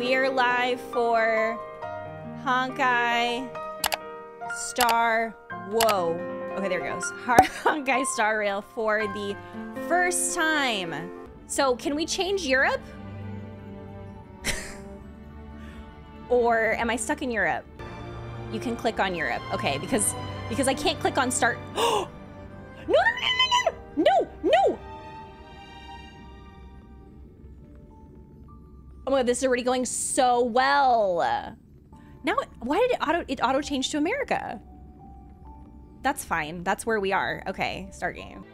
We are live for Honkai Star. Whoa. Okay, there it goes. Honkai Star Rail for the first time. So, can we change Europe? or am I stuck in Europe? You can click on Europe. Okay, because because I can't click on start. no, no, no, no, no, no, no. Oh my god, this is already going so well. Now, why did it auto it auto change to America? That's fine. That's where we are. Okay, start game.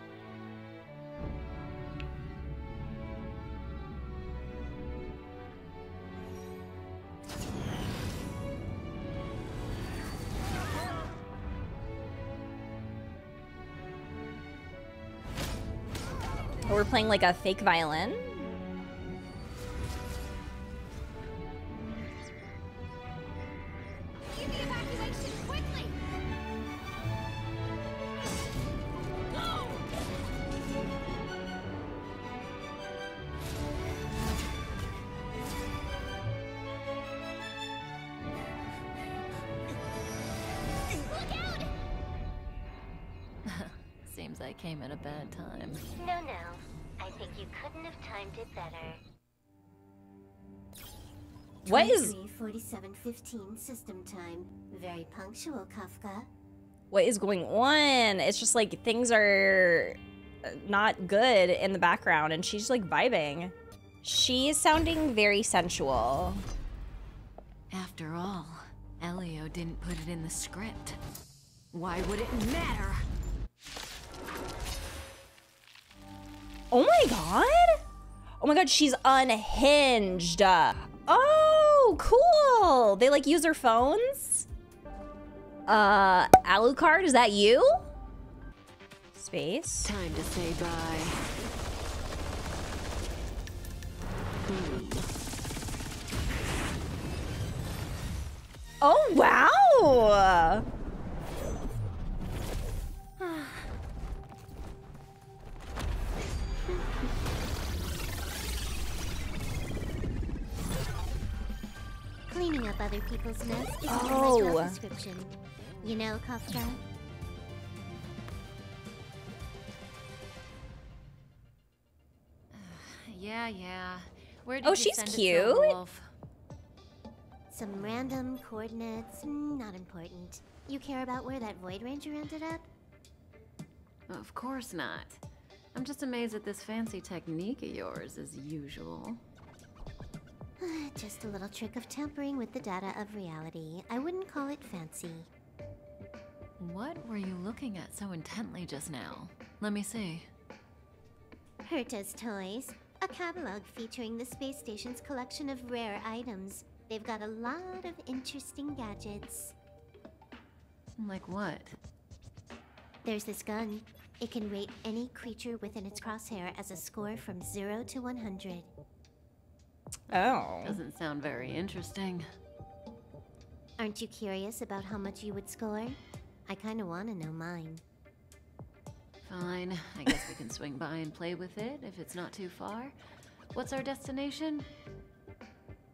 Oh, we're playing like a fake violin. Came at a bad time. No, no. I think you couldn't have timed it better. What is 4715 system time. Very punctual, Kafka. what is going on? It's just like things are uh, not good in the background and she's like vibing. She is sounding very sensual. After all, Elio didn't put it in the script. Why would it matter? Oh my god! Oh my god, she's unhinged. Oh, cool. They like use their phones. Uh, Alucard, is that you? Space. Time to say bye. Oh, wow. Cleaning up other people's mess isn't in Oh. my job description. You know, Kafka? Yeah, yeah. Where did Oh, you she's send it, cute. Silverwolf? Some random coordinates, not important. You care about where that Void Ranger ended up? Of course not. I'm just amazed at this fancy technique of yours, as usual. Just a little trick of tampering with the data of reality. I wouldn't call it fancy. What were you looking at so intently just now? Let me see. Herta's Toys, a catalog featuring the space station's collection of rare items. They've got a lot of interesting gadgets. Like what? There's this gun. It can rate any creature within its crosshair as a score from 0 to 100. Oh. Doesn't sound very interesting. Aren't you curious about how much you would score? I kinda wanna know mine. Fine. I guess we can swing by and play with it if it's not too far. What's our destination?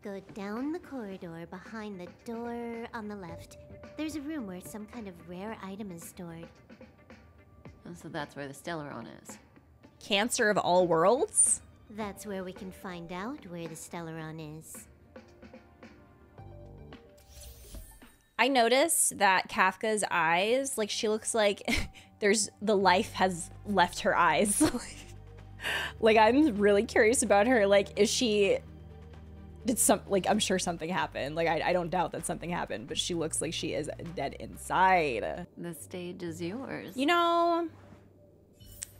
Go down the corridor behind the door on the left. There's a room where some kind of rare item is stored. Oh, so that's where the Stellaron is. Cancer of all worlds? That's where we can find out where the Stellaron is. I noticed that Kafka's eyes, like she looks like there's the life has left her eyes. like I'm really curious about her. Like, is she did some like I'm sure something happened. Like I, I don't doubt that something happened, but she looks like she is dead inside. The stage is yours. You know,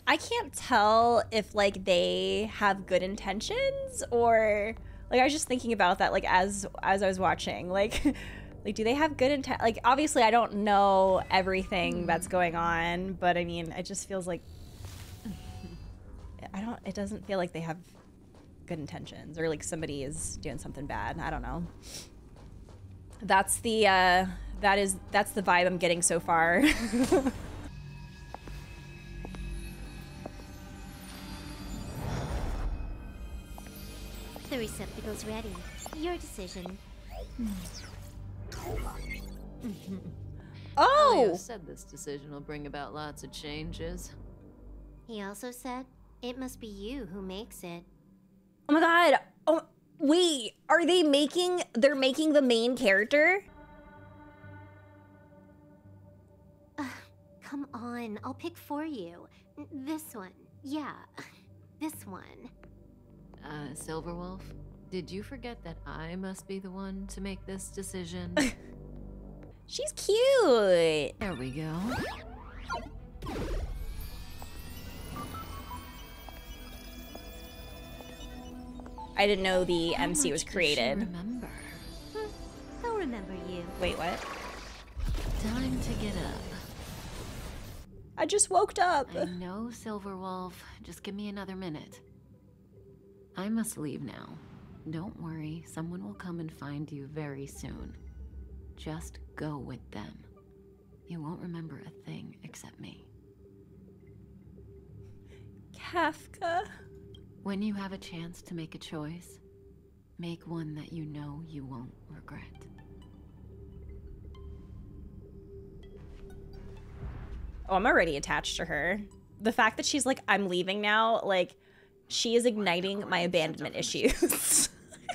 I can't tell if like they have good intentions or like I was just thinking about that like as as I was watching. Like like do they have good intent like obviously I don't know everything that's going on, but I mean, it just feels like I don't it doesn't feel like they have good intentions or like somebody is doing something bad. I don't know. That's the uh that is that's the vibe I'm getting so far. The receptacle's ready. Your decision. Oh! Elio said this decision will bring about lots of changes. He also said, it must be you who makes it. Oh my god. Oh wait, are they making they're making the main character? Come on, I'll pick for you. This one. Yeah, this one. Uh, Silverwolf, did you forget that I must be the one to make this decision? She's cute. there we go. I didn't know the How MC was much does she created. Remember. He'll remember you. Wait, what? Time to get up. I just woke up. I know, Silverwolf. Just give me another minute. I must leave now. Don't worry, someone will come and find you very soon. Just go with them. You won't remember a thing except me. Kafka. When you have a chance to make a choice, make one that you know you won't regret. Oh, I'm already attached to her. The fact that she's like, I'm leaving now, like, she is igniting my abandonment issues.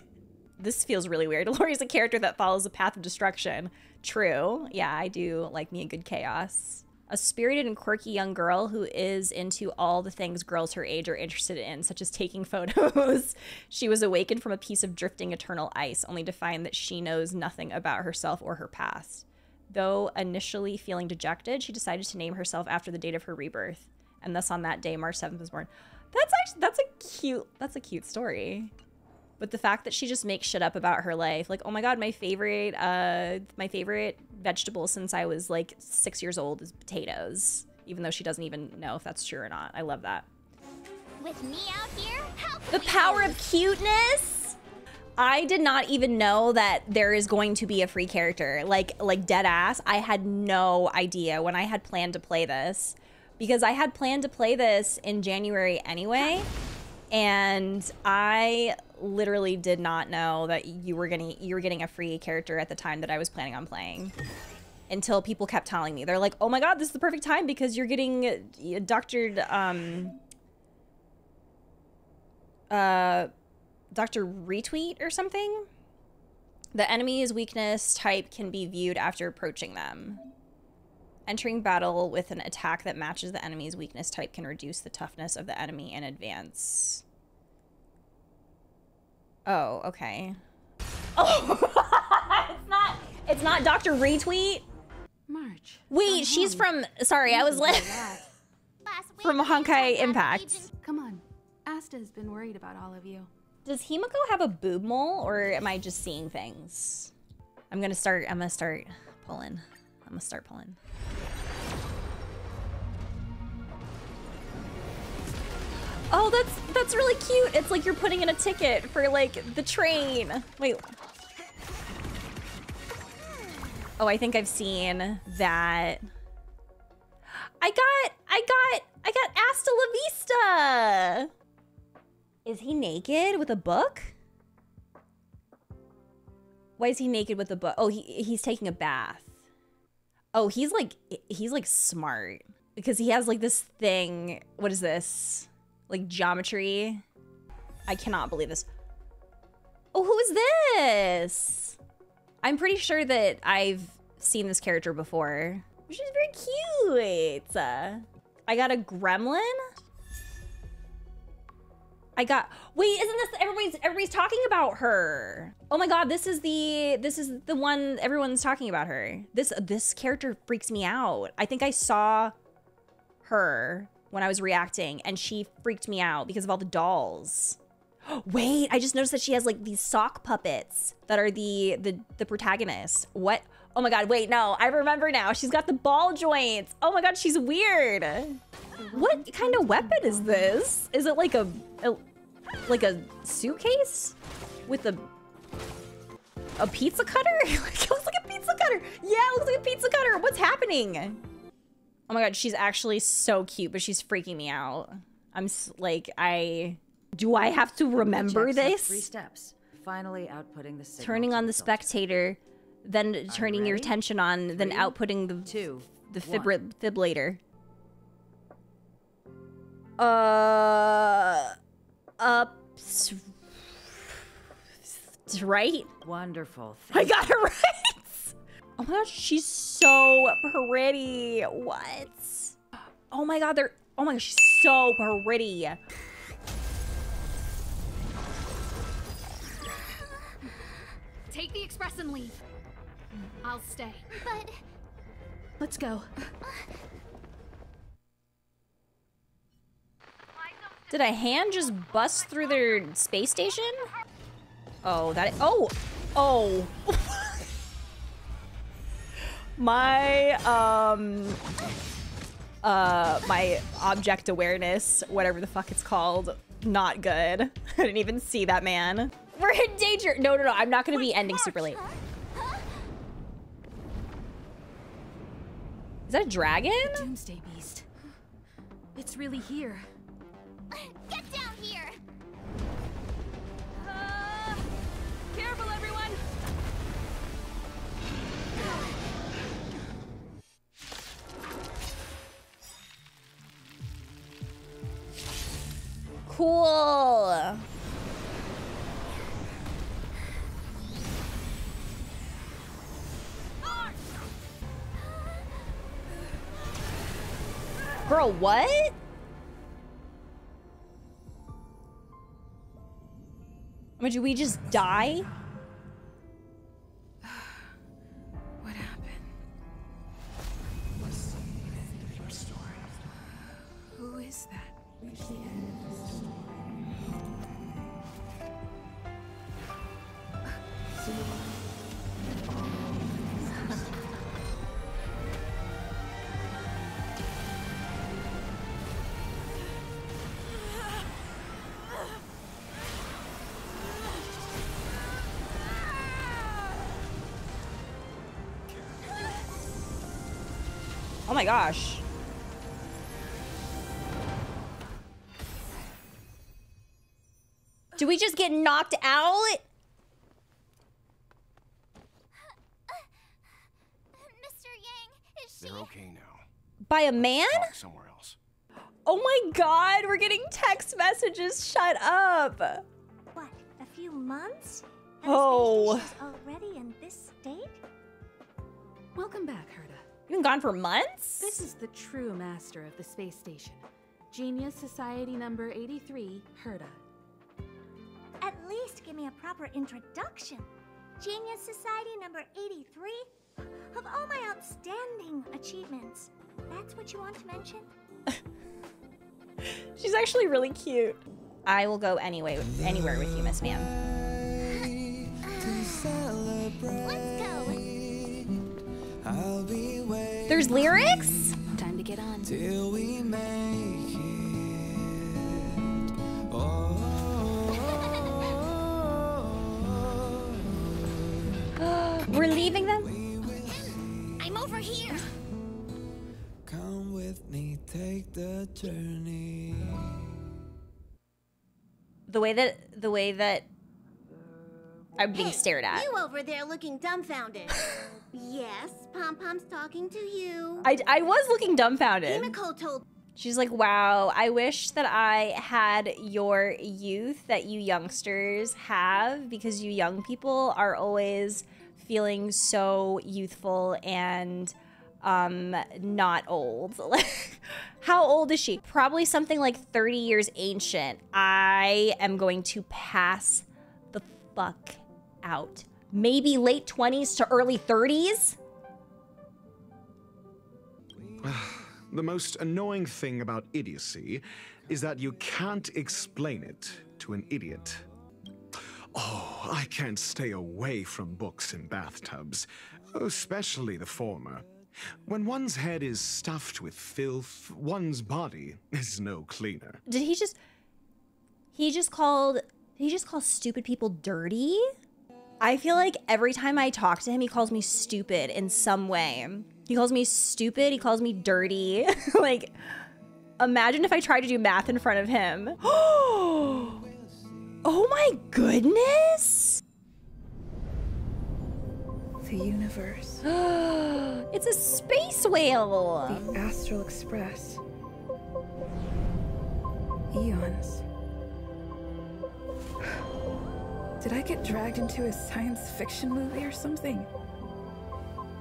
this feels really weird. Lori's a character that follows a path of destruction. True. Yeah, I do like me a good chaos. A spirited and quirky young girl who is into all the things girls her age are interested in, such as taking photos. she was awakened from a piece of drifting eternal ice, only to find that she knows nothing about herself or her past. Though initially feeling dejected, she decided to name herself after the date of her rebirth, and thus on that day, March 7th was born. That's actually that's a cute that's a cute story. But the fact that she just makes shit up about her life, like, oh my god, my favorite uh my favorite vegetable since I was like 6 years old is potatoes, even though she doesn't even know if that's true or not. I love that. With me out here, how The power of cuteness. I did not even know that there is going to be a free character. Like like dead ass. I had no idea when I had planned to play this because I had planned to play this in January anyway. And I literally did not know that you were getting you were getting a free character at the time that I was planning on playing. Until people kept telling me. They're like, "Oh my god, this is the perfect time because you're getting uh, doctored um uh Dr. Retweet or something. The enemy's weakness type can be viewed after approaching them. Entering battle with an attack that matches the enemy's weakness type can reduce the toughness of the enemy in advance. Oh, okay. Oh, it's not. It's not Dr. Retweet. March. Wait, she's from. Sorry, I was like from Honkai talked Impact. Come on. Asta's been worried about all of you. Does Himeko have a boob mole, or am I just seeing things? I'm gonna start. I'm gonna start pulling. I'm gonna start pulling. Oh, that's that's really cute. It's like you're putting in a ticket for like the train. Wait. Oh, I think I've seen that. I got, I got, I got Asta La Vista. Is he naked with a book? Why is he naked with a book? Oh, he he's taking a bath. Oh, he's like he's like smart because he has like this thing. What is this? Like geometry. I cannot believe this. Oh, who is this? I'm pretty sure that I've seen this character before. She's very cute. I got a gremlin. I got wait, isn't this everybody's everybody's talking about her? Oh my god, this is the this is the one everyone's talking about her. This this character freaks me out. I think I saw her when I was reacting and she freaked me out because of all the dolls. Wait, I just noticed that she has like these sock puppets that are the the the protagonists. What? Oh my god, wait, no. I remember now. She's got the ball joints. Oh my god, she's weird. What kind of weapon is this? Is it like a, a like a suitcase with a a pizza cutter? it looks like a pizza cutter. Yeah, it looks like a pizza cutter. What's happening? Oh my god, she's actually so cute, but she's freaking me out. I'm like, I do I have to remember this? Three steps. finally outputting the signal turning on the spectator, then turning your attention on, then outputting the two, the fibri- fibrillator. Uh, up, right? Wonderful. I got it right. Oh my gosh, she's so pretty. What? Oh my god, they're. Oh my gosh, she's so pretty. Take the express and leave. I'll stay. But Let's go. Did a hand just bust through their space station? Oh, that. Oh, oh. my um, uh, my object awareness, whatever the fuck it's called, not good. I didn't even see that man. We're in danger. No, no, no. I'm not gonna be ending super late. Is that a dragon? Doomsday Beast. It's really here. get down Cool. Girl, what? I mean, did we just die? Gosh. Do we just get knocked out? Mr. Yang, is she. They're okay now. By a man? Somewhere else. Oh my god, we're getting text messages. Shut up. What, a few months? And Oh. is already in this state? Welcome back, Herta. You've been gone for months? This is the true master of the space station. Genius Society number 83, Herta. At least give me a proper introduction. Genius Society number 83? Of all my outstanding achievements, that's what you want to mention? She's actually really cute. I will go anyway, anywhere with you, Miss Ma'am. Let's go! There's lyrics? Time to get on. till we make it. Oh, We're leaving them? I'm over here! come with me, take the journey. The way that the way that I'm being stared at. You over there looking dumbfounded. yes, Pom Pom's talking to you. I, I was looking dumbfounded. Told She's like, wow, I wish that I had your youth that you youngsters have because you young people are always feeling so youthful and um not old. How old is she? Probably something like 30 years ancient. I am going to pass the fuck out. Maybe late 20s to early 30s? The most annoying thing about idiocy is that you can't explain it to an idiot. Oh, I can't stay away from books and bathtubs, especially the former. When one's head is stuffed with filth, one's body is no cleaner. Did he just he just called he just called stupid people dirty? I feel like every time I talk to him he calls me stupid in some way. He calls me stupid, he calls me dirty. like imagine if I tried to do math in front of him. Oh my goodness! The universe. it's a space whale. The Astral Express. Aeons. Did I get dragged into a science fiction movie or something?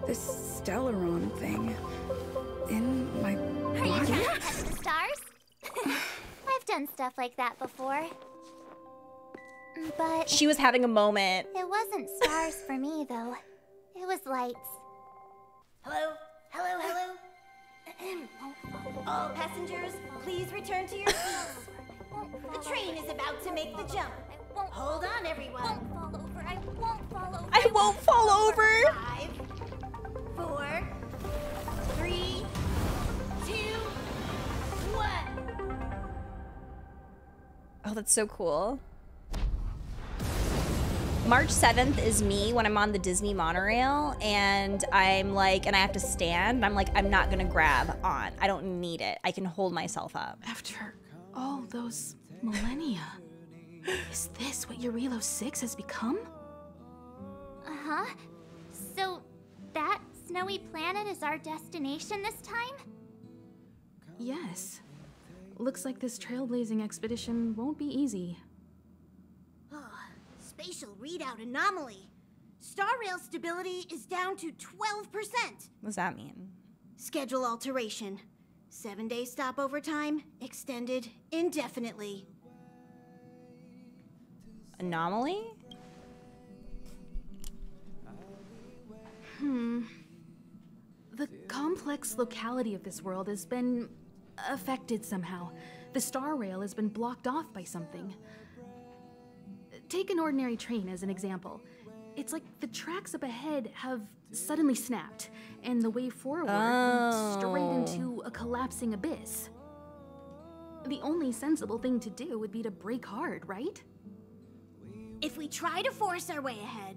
This Stellaron thing. In my Are you body? trying to touch the stars? I've done stuff like that before. But She was having a moment. it wasn't stars for me, though. It was lights. Hello? Hello, hello? All passengers, please return to your seats. The train is about to make the jump. Hold on, everyone. Won't fall over. I won't fall over. I won't fall over. Five, four, three, two, one. Oh, that's so cool. March 7th is me when I'm on the Disney monorail and I'm like, and I have to stand. I'm like, I'm not gonna grab on. I don't need it. I can hold myself up. After all those millennia, is this what Jarilo 6 has become? Uh huh. So, that snowy planet is our destination this time? Yes. Looks like this trailblazing expedition won't be easy. Oh, spatial readout anomaly. Star rail stability is down to 12%. What does that mean? Schedule alteration. Seven day stopover time extended indefinitely. Anomaly? Hmm. The complex locality of this world has been affected somehow. The star rail has been blocked off by something. Take an ordinary train as an example. It's like the tracks up ahead have suddenly snapped, and the way forward leads straight Oh. into a collapsing abyss. The only sensible thing to do would be to brake hard, right? If we try to force our way ahead,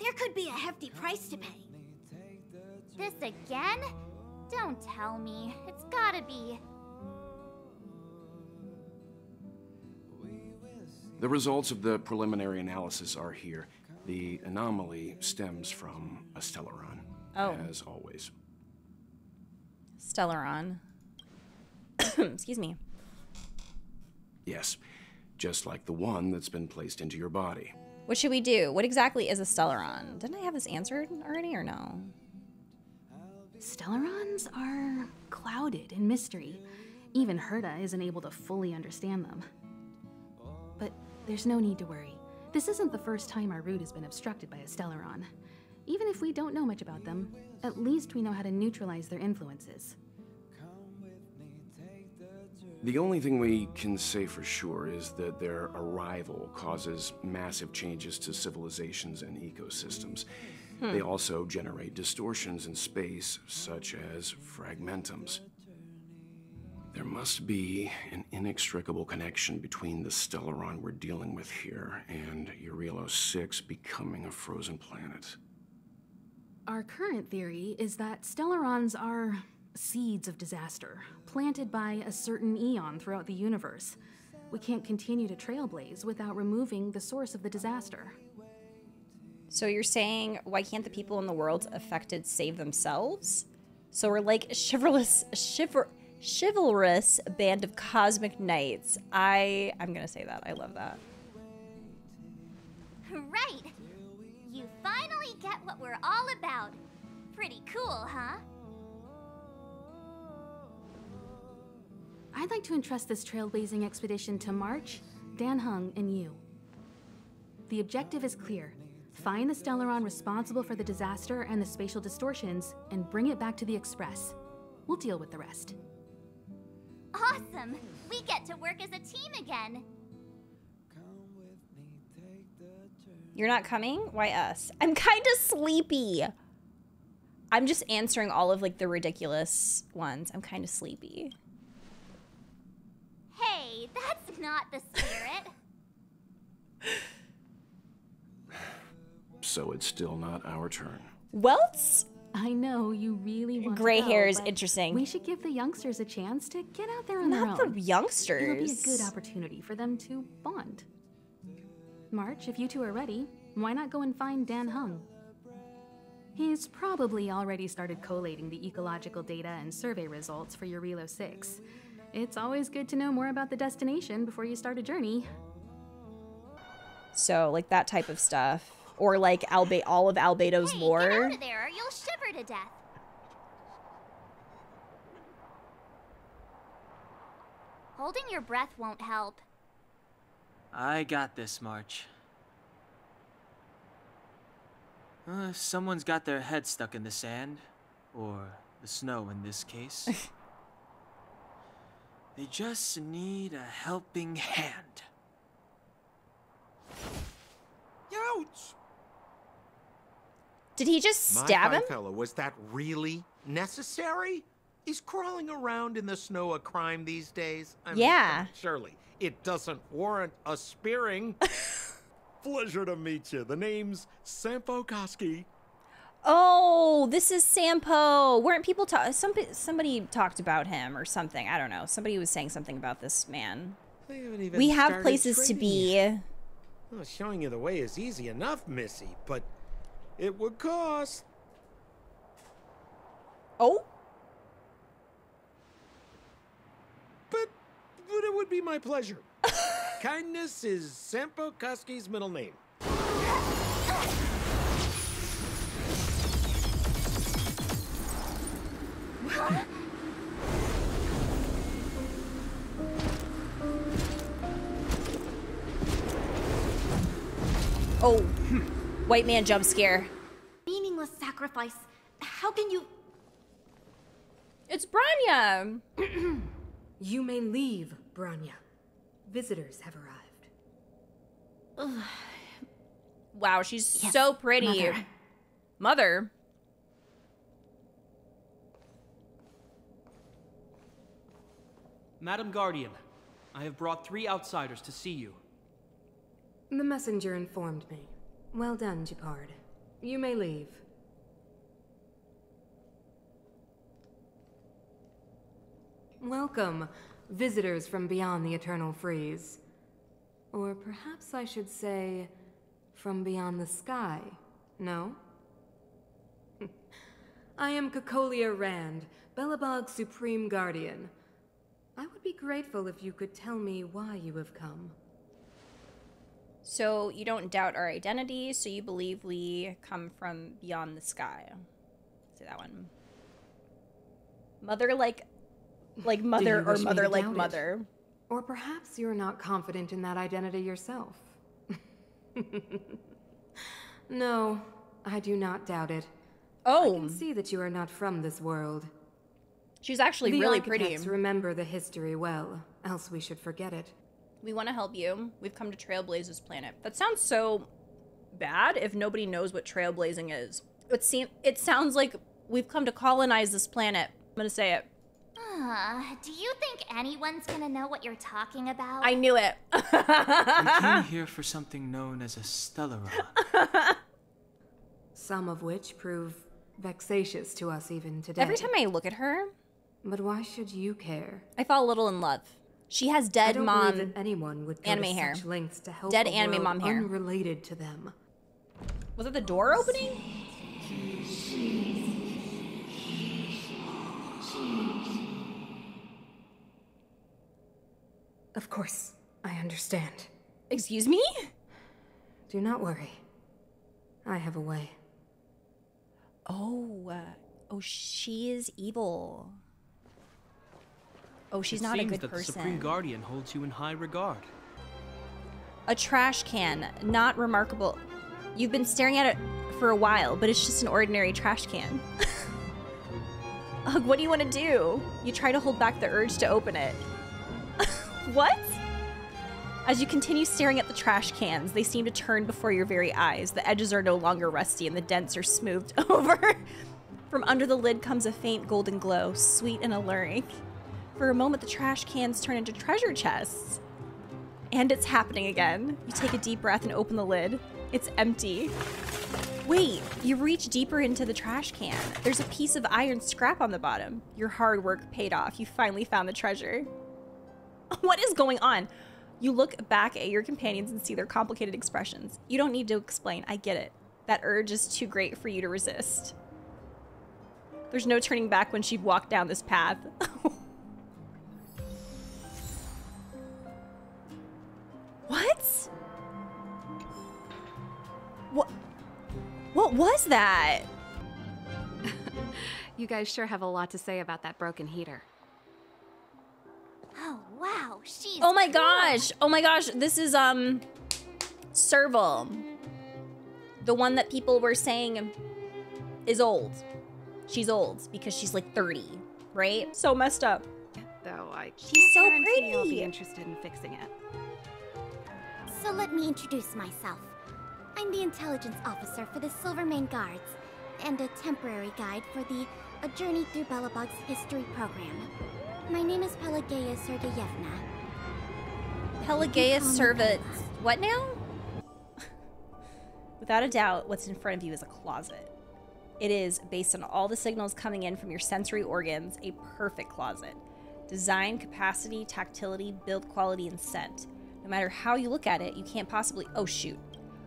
there could be a hefty price to pay. This again? Don't tell me. It's gotta be. The results of the preliminary analysis are here. The anomaly stems from a Stellaron, Oh. as always. Stellaron. Excuse me. Yes, just like the one that's been placed into your body. What should we do? What exactly is a Stellaron? Didn't I have this answered already or no? Stellarons are clouded in mystery. Even Herta isn't able to fully understand them. But there's no need to worry. This isn't the first time our route has been obstructed by a Stellaron. Even if we don't know much about them, at least we know how to neutralize their influences. The only thing we can say for sure is that their arrival causes massive changes to civilizations and ecosystems. Hmm. They also generate distortions in space, such as fragmentums. There must be an inextricable connection between the Stellaron we're dealing with here and Jarilo 6 becoming a frozen planet. Our current theory is that Stellarons are seeds of disaster, planted by a certain Aeon throughout the universe. We can't continue to trailblaze without removing the source of the disaster. So you're saying why can't the people in the world affected save themselves? So we're like a chivalrous, chival, chivalrous band of cosmic knights. I I'm gonna say that. I love that. Right! You finally get what we're all about. Pretty cool, huh? I'd like to entrust this trailblazing expedition to March, Dan Heng, and you. The objective is clear. Find the Stellaron responsible for the disaster and the spatial distortions, and bring it back to the Express. We'll deal with the rest. Awesome! We get to work as a team again. You're not coming? Why us? I'm kind of sleepy. I'm just answering all of like the ridiculous ones. I'm kind of sleepy. Hey, that's not the spirit. So it's still not our turn. Welts? I know you really want Gray to go, hair is interesting. We should give the youngsters a chance to get out there on Not their the youngsters. It'll be a good opportunity for them to bond. March, if you two are ready, why not go and find Dan Heng? He's probably already started collating the ecological data and survey results for Jarilo 6. It's always good to know more about the destination before you start a journey. So, like that type of stuff. Or like Alba all of Albedo's Hey, lore. get out of there or you'll shiver to death. Holding your breath won't help. I got this, March. Uh, if someone's got their head stuck in the sand, or the snow in this case. they just need a helping hand. Ouch! Did he just My stab fine him? fellow, was that really necessary? Is crawling around in the snow a crime these days? I mean, Yeah. surely it doesn't warrant a spearing. Pleasure to meet you. The name's Sampo Koski. Oh, this is Sampo. Weren't people talk? Some somebody talked about him or something. I don't know. Somebody was saying something about this man. We We have places to be. Well, showing you the way is easy enough, Missy, but it would cost. Oh. But, but it would be my pleasure. Kindness is Sampo Koski's middle name. Oh, hmm. white man jump scare. Meaningless sacrifice. How can you. It's Bronya. you may leave, Bronya. Visitors have arrived. Wow, she's so pretty. mother. Mother. Madam Guardian, I have brought three outsiders to see you. The messenger informed me. Well done, Gepard. You may leave. Welcome, visitors from beyond the Eternal Freeze. Or perhaps I should say, from beyond the sky. No? I am Cocolia Rand, Belobog's Supreme Guardian. I would be grateful if you could tell me why you have come. So you don't doubt our identity, so you believe we come from beyond the sky. Say that one. Mother like like mother or mother like doubt it? mother. Or perhaps you're not confident in that identity yourself. no, I do not doubt it. Oh. I can see that you are not from this world. She's actually the really pretty. architects remember the history well, else we should forget it. We want to help you. We've come to Trailblazers planet. That sounds so bad if nobody knows what trailblazing is. It seem it sounds like we've come to colonize this planet. I'm gonna say it. Uh, do you think anyone's gonna know what you're talking about? I knew it. we came here for something known as a Stellaron. Some of which prove vexatious to us even today. Every time I look at her, But why should you care? I fall a little in love. She has dead don't mom that anyone would anime hair. lengths to help Dead anime mom hair. unrelated to them. Was it the door opening? Of course, I understand. Excuse me? Do not worry. I have a way. Oh, uh, oh, she is evil. Oh, she's it not a good that person. the Supreme Guardian holds you in high regard. A trash can, not remarkable. You've been staring at it for a while, but it's just an ordinary trash can. Ugh, what do you want to do? You try to hold back the urge to open it. what? As you continue staring at the trash cans, they seem to turn before your very eyes. The edges are no longer rusty and the dents are smoothed over. From under the lid comes a faint golden glow, sweet and alluring. For a moment, the trash cans turn into treasure chests. And it's happening again. You take a deep breath and open the lid. It's empty. Wait, you reach deeper into the trash can. There's a piece of iron scrap on the bottom. Your hard work paid off. You finally found the treasure. What is going on? You look back at your companions and see their complicated expressions. You don't need to explain. I get it. That urge is too great for you to resist. There's no turning back when she walked down this path. what? What? What was that? You guys sure have a lot to say about that broken heater. Oh, wow. She's Oh my cool. gosh. Oh my gosh. This is um Serval. The one that people were saying is old. She's old because she's like 30, right? So messed up. Though I She's so guarantee I'll be interested in fixing it. So let me introduce myself. I'm the intelligence officer for the Silvermane Guards, and a temporary guide for the A Journey Through Belobog's History program. My name is Pelageya Sergeyevna. Me Servant. What now? Without a doubt, what's in front of you is a closet. It is, based on all the signals coming in from your sensory organs, a perfect closet. Design, capacity, tactility, build quality, and scent. No matter how you look at it, you can't possibly. Oh, shoot.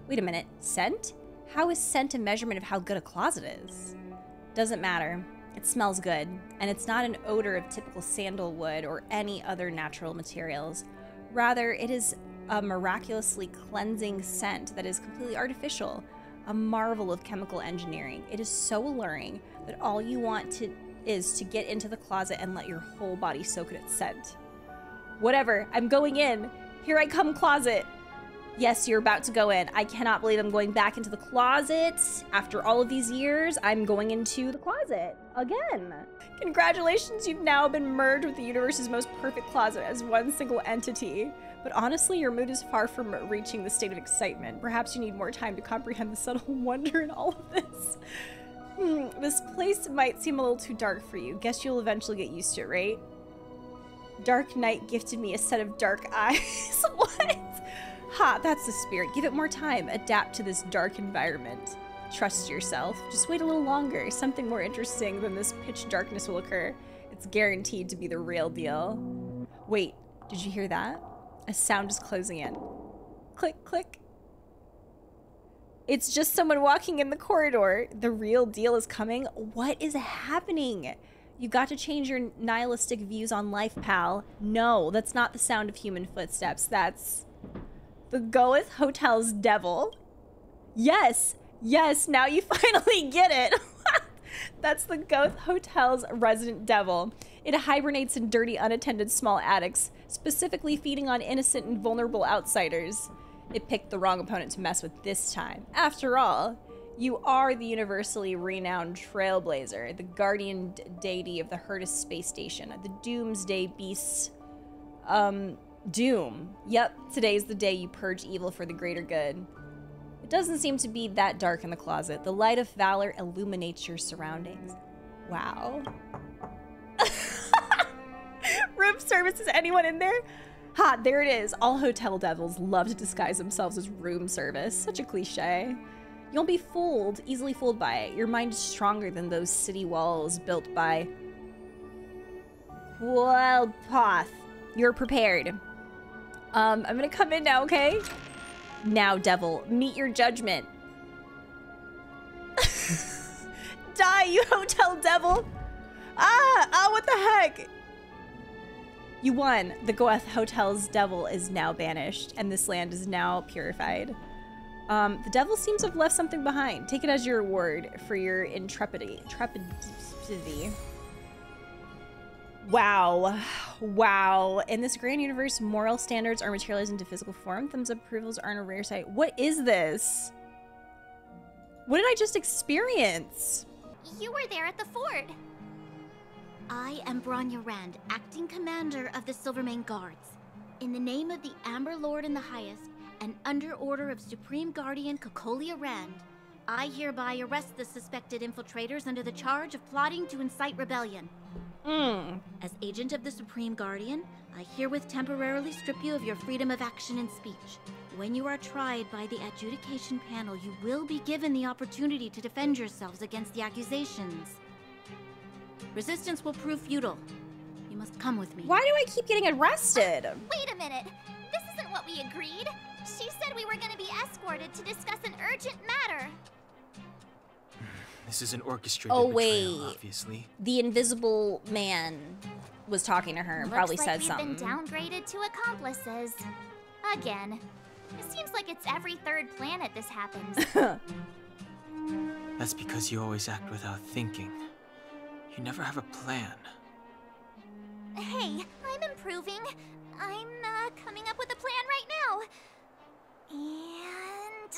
Wait a minute. Scent? How is scent a measurement of how good a closet is? Doesn't matter. It smells good, and it's not an odor of typical sandalwood or any other natural materials. Rather, it is a miraculously cleansing scent that is completely artificial, a marvel of chemical engineering. It is so alluring that all you want to is to get into the closet and let your whole body soak in its scent. Whatever, I'm going in. Here I come, closet. Yes, you're about to go in. I cannot believe I'm going back into the closet. After all of these years, I'm going into the closet again. Congratulations, you've now been merged with the universe's most perfect closet as one single entity. But honestly, your mood is far from reaching the state of excitement. Perhaps you need more time to comprehend the subtle wonder in all of this. Hmm, this place might seem a little too dark for you. Guess you'll eventually get used to it, right? Dark Knight gifted me a set of dark eyes. what? Ha, that's the spirit. Give it more time. Adapt to this dark environment. Trust yourself. Just wait a little longer. Something more interesting than this pitch darkness will occur. It's guaranteed to be the real deal. Wait, did you hear that? A sound is closing in. Click, click. It's just someone walking in the corridor. The real deal is coming. What is happening? You got to change your nihilistic views on life, pal. No, that's not the sound of human footsteps. That's the Goethe Hotel's devil. Yes, yes, now you finally get it. That's the Goethe Hotel's resident devil. It hibernates in dirty, unattended small attics, specifically feeding on innocent and vulnerable outsiders. It picked the wrong opponent to mess with this time. After all, you are the universally renowned trailblazer, the guardian deity of the Herta's space station, the doomsday beasts. Um, doom. Yep, today's the day you purge evil for the greater good. It doesn't seem to be that dark in the closet. The light of valor illuminates your surroundings. Wow. Room service, is anyone in there? Ha, there it is. All hotel devils love to disguise themselves as room service. Such a cliche. You'll be fooled, easily fooled by it. Your mind is stronger than those city walls built by Wild Path. You're prepared. Um, I'm gonna come in now, okay? Now, devil, meet your judgment. Die, you hotel devil! Ah! Ah, what the heck? You won. The Goethe Hotel's devil is now banished, and this land is now purified. Um, the devil seems to have left something behind. Take it as your reward for your intrepidity. Intrepidity. Wow. Wow. In this grand universe, moral standards are materialized into physical form. Thumbs up approvals aren't a rare sight. What is this? What did I just experience? You were there at the fort. I am Bronya Rand, acting commander of the Silvermane Guards. In the name of the Amber Lord and the Highest, and under order of Supreme Guardian Cocolia Rand, I hereby arrest the suspected infiltrators under the charge of plotting to incite rebellion. Mm. As agent of the Supreme Guardian, I herewith temporarily strip you of your freedom of action and speech. When you are tried by the adjudication panel, you will be given the opportunity to defend yourselves against the accusations. Resistance will prove futile. You must come with me. Why do I keep getting arrested? Wait a minute! This isn't what we agreed. She said we were gonna be escorted to discuss an urgent matter. This is an orchestrated Oh, betrayal, wait. obviously. The invisible man was talking to her and probably Looks said like we've something. been downgraded to accomplices. Again. It seems like it's every third planet this happens. That's because you always act without thinking. You never have a plan. hey, I'm improving. I'm uh, coming up with a plan right now. And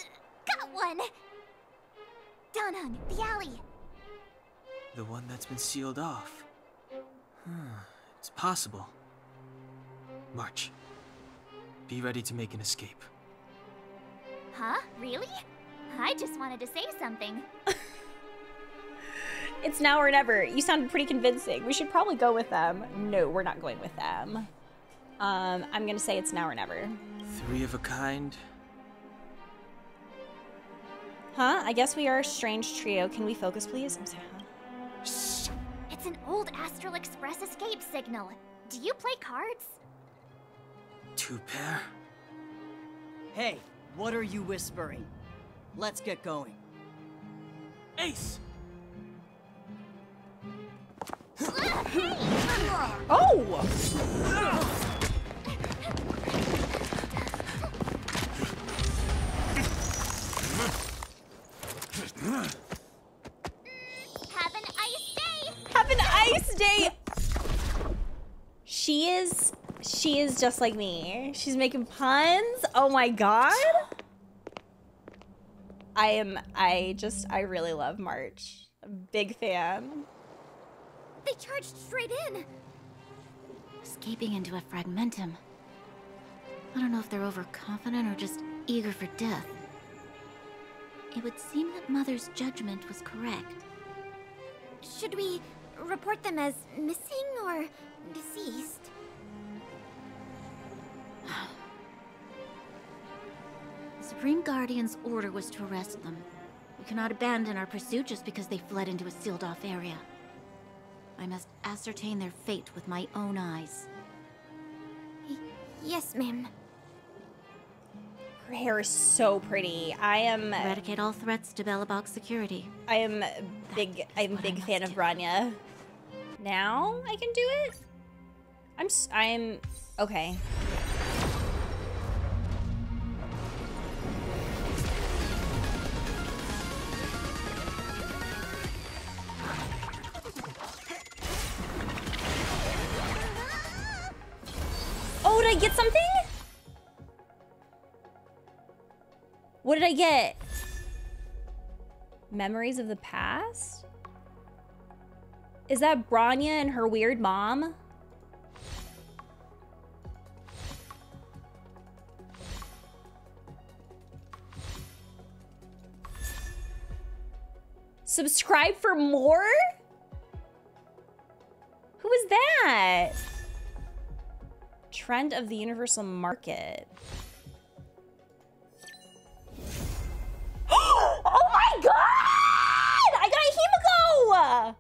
got one. Dan Heng, the alley. The one that's been sealed off. Hmm, it's possible. March. Be ready to make an escape. Huh? Really? I just wanted to say something. It's now or never. You sounded pretty convincing. We should probably go with them. No, we're not going with them. Um, I'm gonna say it's now or never. Three of a kind. Huh? I guess we are a strange trio. Can we focus, please? I'm sorry. It's an old Astral Express escape signal. Do you play cards? Two pair. Hey, what are you whispering? Let's get going. Ace! Uh, oh! She is she is just like me. She's making puns. Oh my god. I am I just I really love March. A big fan. They charged straight in. Escaping into a fragmentum. I don't know if they're overconfident or just eager for death. It would seem that Mother's judgment was correct. Should we report them as missing or deceased? The Supreme Guardian's order was to arrest them. We cannot abandon our pursuit just because they fled into a sealed off area. I must ascertain their fate with my own eyes. Yes, ma'am. Her hair is so pretty. I am uh, Eradicate all threats to Belobog security. I am a big I'm a big fan of Bronya. Now I can do it? I'm s- I'm okay. I get something? What did I get? Memories of the past? Is that Bronya and her weird mom? Subscribe for more? Who is that? trend of the universal market. oh my god! I got a Himeko!